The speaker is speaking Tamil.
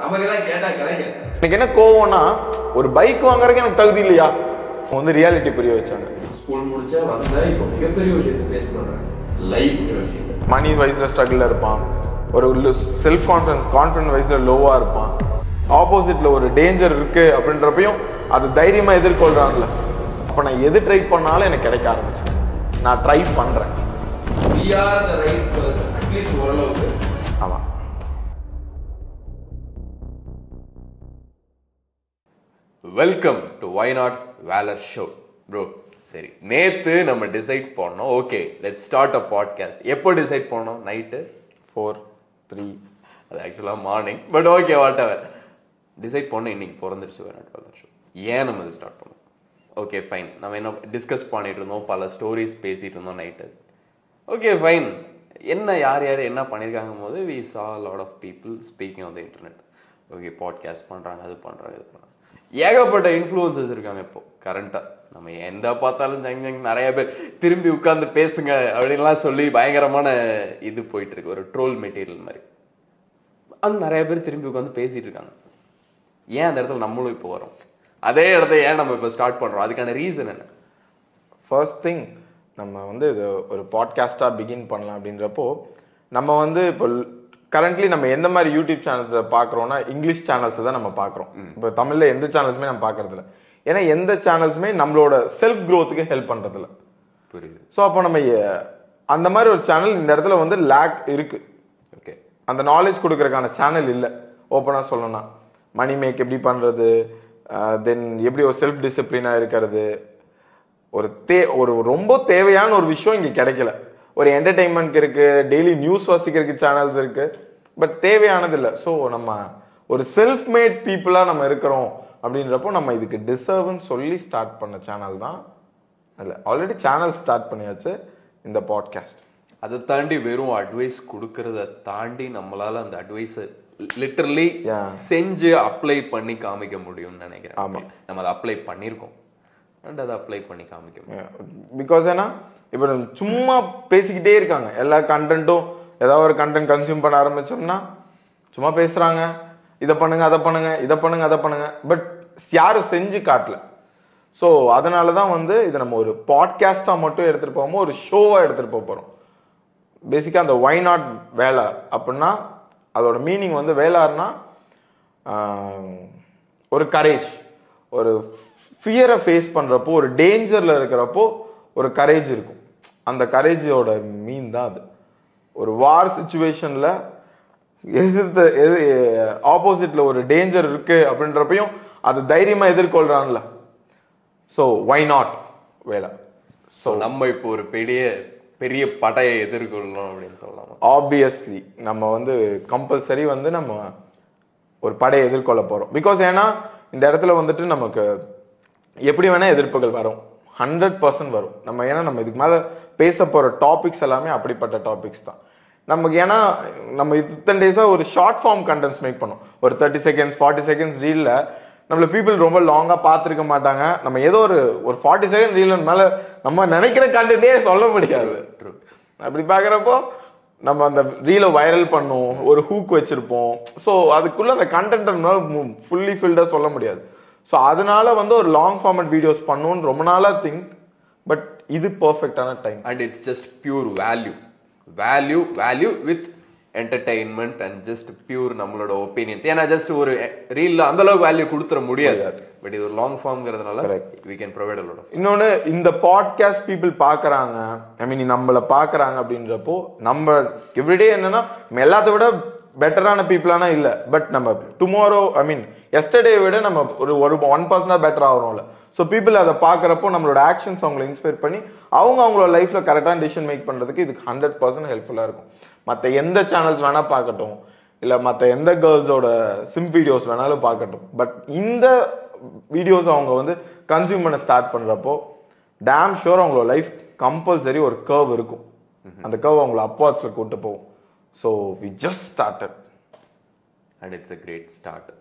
நமக்கு தான் கேட்டா கிடைக்கல எனக்கு என்ன கோவம்னா ஒரு பைக் வாங்குறதுக்கு எனக்கு தகுதி இல்லையா? வந்து ரியாலிட்டி புரிய வச்சாங்க. ஸ்கூல் முடிச்சா வந்தா இப்போ மிகப்பெரிய விஷயத்தை ஃபேஸ் பண்றாங்க. லைஃப் விஷயத்தை மணி வைஸில் ஸ்ட்ரகிளில் இருப்பான். ஒரு செல்ஃப் கான்ஃபிடன்ஸ் கான்ஃபிடன்ஸ் வைஸில் லோவாக இருப்பான். ஆப்போசிட்டில் ஒரு டேஞ்சர் இருக்கு அப்படின்றப்பையும் அது தைரியமாக எதிர்கொள்றாங்கல்ல. அப்போ நான் எது ட்ரை பண்ணாலும் எனக்கு கிடைக்க ஆரம்பிச்சு நான் ட்ரை பண்ணுறேன் ஆமாம் வெல்கம் டு வை நாட் வேலர் ஷோ ப்ரோ சரி. நேத்து நம்ம டிசைட் பண்ணோம். Okay let start a podcast எப்போ டிசைட் பண்ணோம்? நைட்டு ஃபோர் த்ரீ அது ஆக்சுவலாக morning but okay whatever decide பண்ணோம். இன்னைக்கு பிறந்துருச்சு வை நாட் வேலர் ஷோ ஏன் நம்ம இது ஸ்டார்ட் பண்ணோம்? ஓகே ஃபைன் நம்ம என்ன டிஸ்கஸ் பண்ணிட்டு இருந்தோம்? பல ஸ்டோரிஸ் பேசிட்டு இருந்தோம் நைட்டு ஓகே ஃபைன் என்ன யார் யார் என்ன பண்ணியிருக்காங்க போது we saw lot of people speaking on the internet okay podcast பண்ணுறாங்க அது பண்ணுறாங்க இது பண்ணுறாங்க ஏகப்பட்ட இன்ஃப்ளூயன்சஸ் இருக்காங்க இப்போ. கரண்ட்டாக நம்ம எந்த பார்த்தாலும் ஜங் ஜங் நிறைய பேர் திரும்பி உட்காந்து பேசுங்க அப்படின்லாம் சொல்லி பயங்கரமான இது போயிட்டு இருக்கு ஒரு ட்ரோல் மெட்டீரியல் மாதிரி. அந்த நிறைய பேர் திரும்பி உட்காந்து பேசிட்டு இருக்காங்க. ஏன் அந்த இடத்துல நம்மளும் இப்போ வரோம்? அதே இடத்த ஏன் நம்ம இப்போ ஸ்டார்ட் பண்ணுறோம் அதுக்கான ரீசன் என்ன? ஃபர்ஸ்ட் திங் நம்ம வந்து இது ஒரு பாட்காஸ்ட்டாக பிகின் பண்ணலாம் அப்படின்றப்போ நம்ம வந்து இப்போ கரண்ட்லி நம்ம எந்த மாதிரி யூடியூப் சேனல்ஸை பார்க்குறோம்னா இங்கிலீஷ் சேனல்ஸை தான் நம்ம பார்க்குறோம். இப்போ தமிழில் எந்த சேனல்ஸுமே நம்ம பார்க்கறதில்ல. ஏன்னா எந்த சேனல்ஸுமே நம்மளோட செல்ஃப் க்ரோத்துக்கு ஹெல்ப் பண்ணுறதில்ல புரியுது. ஸோ அப்போ நம்ம அந்த மாதிரி ஒரு சேனல் இந்த இடத்துல வந்து லேக் இருக்கு. ஓகே அந்த நாலேஜ் கொடுக்கறதுக்கான சேனல் இல்லை. ஓப்பனாக சொல்லணும்னா மணி மேக் எப்படி பண்ணுறது தென் எப்படி ஒரு செல்ஃப் டிசிப்ளினாக இருக்கிறது? ஒரு தே ஒரு ரொம்ப தேவையான ஒரு விஷயம் இங்கே கிடைக்கல. ஒரு என்டர்டெயின்மெண்ட்க்கு இருக்கு டெய்லி நியூஸ் வாசிக்கிறதுக்கு சேனல்ஸ் இருக்கு பட் தேவையானது இல்லை ஸோ நம்ம ஒரு செல்ஃப் மேட் பீப்புளாக நம்ம இருக்கிறோம் அப்படின்றப்போ நம்ம இதுக்கு டிசர்வ்னு சொல்லி ஸ்டார்ட் பண்ண சேனல் தான் இல்லை ஆல்ரெடி சேனல் ஸ்டார்ட் பண்ணியாச்சு இந்த பாட்காஸ்ட் அதை தாண்டி வெறும் அட்வைஸ் கொடுக்கறத தாண்டி நம்மளால அந்த அட்வைஸை லிட்டரலி. செஞ்சு அப்ளை பண்ணி காமிக்க முடியும்னு நினைக்கிறேன். ஆமா. நம்ம அதை அப்ளை பண்ணியிருக்கோம். அண்ட் அதை அப்ளை பண்ணி காமிக்க முடியும். பிகாஸ் ஏன்னா இப்போ சும்மா பேசிக்கிட்டே இருக்காங்க. எல்லா கண்டென்ட்டும் ஏதாவது ஒரு கண்டென்ட் கன்சியூம் பண்ண ஆரம்பிச்சோம்னா சும்மா பேசுகிறாங்க இதை பண்ணுங்க அதை பண்ணுங்க இதை பண்ணுங்க அதை பண்ணுங்க. பட் யாரும் செஞ்சு காட்டல. ஸோ அதனால தான் வந்து இதை நம்ம ஒரு பாட்காஸ்டாக மட்டும் எடுத்துகிட்டு போகாமல் ஒரு ஷோவாக எடுத்துகிட்டு போக போகிறோம் பேசிக்காக அந்த ஒய் நாட் வேலை அப்படின்னா அதோட மீனிங் வந்து வேளார்னா ஒரு கரேஜ் ஒரு ஃபியரை ஃபேஸ் பண்ணுறப்போ ஒரு டேஞ்சரில் இருக்கிறப்போ ஒரு கரேஜ் இருக்கும். அந்த கரேஜோட மீன் தான் அது. ஒரு வார் சுச்சுவேஷனில் எதிர்த்து எது ஆப்போசிட்டில் ஒரு டேஞ்சர் இருக்கு அப்படின்றப்பையும் அது தைரியமாக எதிர்கொள்றான்ல. ஸோ ஒய் நாட் வேலை. ஸோ நம்ம இப்போ ஒரு பெரிய பெரிய படையை எதிர்கொள்ளணும் அப்படின்னு சொல்லலாமா? ஆப்வியஸ்லி நம்ம வந்து கம்பல்சரி வந்து நம்ம ஒரு படையை எதிர்கொள்ள போறோம். பிகாஸ் ஏன்னா இந்த இடத்துல வந்துட்டு நமக்கு எப்படி வேணா எதிர்ப்புகள் வரும். ஹண்ட்ரட் பர்சன்ட் வரும். நம்ம ஏன்னா நம்ம இதுக்கு மேல பேச போகிற டாபிக்ஸ் எல்லாமே அப்படிப்பட்ட டாபிக்ஸ் தான். நமக்கு ஏன்னா நம்ம இத்தனை டேஸாக ஒரு ஷார்ட் ஃபார்ம் கண்டென்ட்ஸ் மேக் பண்ணோம். ஒரு தேர்ட்டி செகண்ட்ஸ் ஃபார்ட்டி செகண்ட்ஸ் ரீலில் நம்மள பீப்புள் ரொம்ப லாங்காக பார்த்துருக்க மாட்டாங்க. நம்ம ஏதோ ஒரு ஒரு ஃபார்ட்டி செகண்ட் ரீல் மேலே நம்ம நினைக்கிற கண்டென்ட்டே சொல்ல முடியாது. அப்படி பார்க்குறப்போ நம்ம அந்த ரீலை வைரல் பண்ணுவோம் ஒரு ஹூக் வச்சுருப்போம். ஸோ அதுக்குள்ளே அந்த கண்டென்ட்னால ஃபுல்லி ஃபில்டாக சொல்ல முடியாது. ஸோ அதனால வந்து ஒரு லாங் ஃபார்மட் வீடியோஸ் பண்ணணும்னு ரொம்ப நாளாக திங்க் பட் இது பர்ஃபெக்டான time and it's just pure value value value with entertainment and just pure நம்மளோட ஒப்பீனியன்ஸ் ஏன்னா ஜஸ்ட் ஒரு ரீல்ல அந்த அளவுக்கு வேல்யூ கொடுத்துட முடியாது. பட் இது ஒரு long ஃபார்ம்ங்கிறதுனால we can provide a lot இன்னொன்று இந்த பாட்காஸ்ட் பீப்புள் பார்க்குறாங்க. ஐ மீன் நம்மளை பார்க்குறாங்க அப்படின்றப்போ நம்ம எவ்ரிடே என்னன்னா எல்லாத்த விட பெட்டரான பீப்புளானா இல்லை. பட் நம்ம டுமாரோ ஐ மீன் எஸ்டர்டே விட நம்ம ஒரு ஒரு ஒன் பர்சனாக பெட்டர் ஆகிறோம்ல. ஸோ பீப்புள் அதை பார்க்குறப்போ நம்மளோட ஆக்ஷன்ஸ் அவங்களை இன்ஸ்பயர் பண்ணி அவங்க அவங்களோட லைஃப்பில் கரெக்டான டிசிஷன் மேக் பண்ணுறதுக்கு இதுக்கு ஹண்ட்ரட் பர்சன்ட் ஹெல்ப்ஃபுல்லாக இருக்கும். மற்ற எந்த சேனல்ஸ் வேணால் பார்க்கட்டும். இல்லை மற்ற எந்த கேர்ள்ஸோட சிம் வீடியோஸ் வேணாலும் பார்க்கட்டும். பட் இந்த வீடியோஸ் அவங்க வந்து கன்சியூம் பண்ண ஸ்டார்ட் பண்ணுறப்போ டேம் ஷோர் அவங்களோட லைஃப் கம்பல்சரி ஒரு கர்வ் இருக்கும். அந்த கர்வ் அவங்கள அப்வார்ட்ஸில் கூட்டு போகும். So we just started and it's a great start.